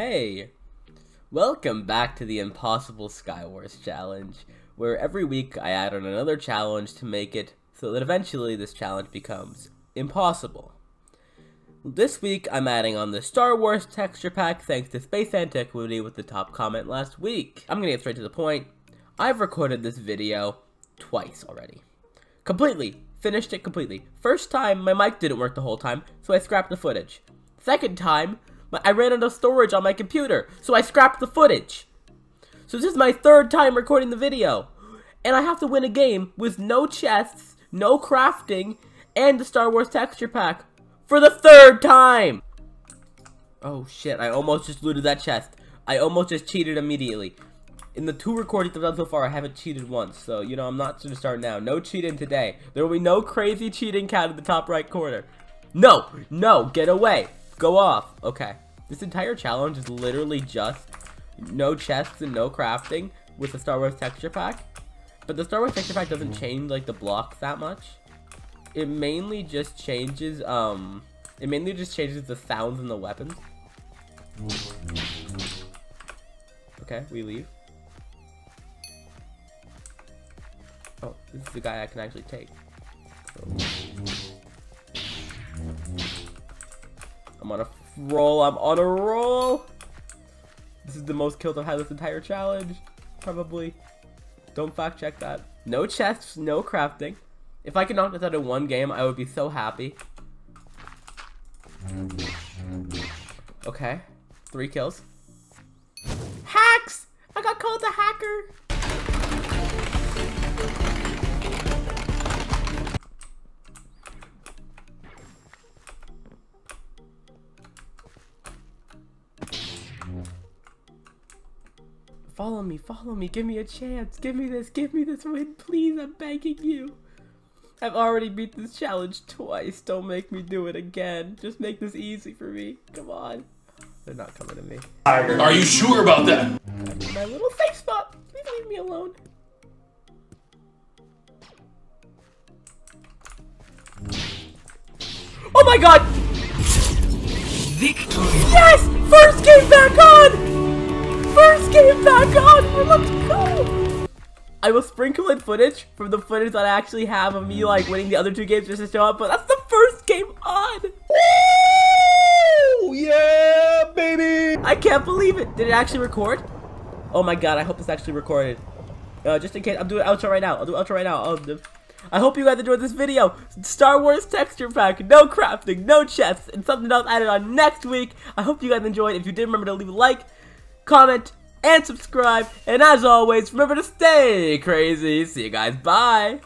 Hey! Welcome back to the Impossible Skywars Challenge, where every week I add on another challenge to make it so that eventually this challenge becomes impossible. This week I'm adding on the Star Wars texture pack thanks to Space Antiquity with the top comment last week. I'm gonna get straight to the point. I've recorded this video twice already. Completely. Finished it completely. First time, my mic didn't work the whole time, so I scrapped the footage. Second time, I ran out of storage on my computer, so I scrapped the footage. So this is my third time recording the video. And I have to win a game with no chests, no crafting, and the Star Wars texture pack. For the third time! Oh shit, I almost just looted that chest. I almost just cheated immediately. In the two recordings I've done so far, I haven't cheated once. So, you know, I'm not to start now. No cheating today. There will be no crazy cheating cat in the top right corner. No! No! Get away! Go off. Okay. This entire challenge is literally just no chests and no crafting with the Star Wars texture pack. But the Star Wars texture pack doesn't change like the blocks that much. It mainly just changes um it mainly just changes the sounds and the weapons. Okay, we leave. Oh, this is the guy I can actually take. I'm on a roll. I'm on a roll. This is the most kills I've had this entire challenge. Probably. Don't fact check that. No chests, no crafting. If I could knock this out in one game, I would be so happy. Okay. Three kills. Hacks! I got called a hacker! Follow me, follow me, give me a chance, give me this, give me this win, please, I'm begging you. I've already beat this challenge twice, don't make me do it again. Just make this easy for me, come on. They're not coming to me. Are you sure about that? My little safe spot, please leave me alone. Oh my god! Victory! Yes! First game back on! First game back on! Let's go! I will sprinkle in footage from the footage that I actually have of me like winning the other two games just to show up, but that's the first game on! Woo! Yeah, baby! I can't believe it! Did it actually record? Oh my god, I hope it's actually recorded. Uh, just in case, I'm doing outro right now. I'll do outro right now. I'll I hope you guys enjoyed this video. Star Wars texture pack, no crafting, no chests, and something else added on next week. I hope you guys enjoyed. If you did, remember to leave a like, comment, and subscribe. And as always, remember to stay crazy. See you guys. Bye.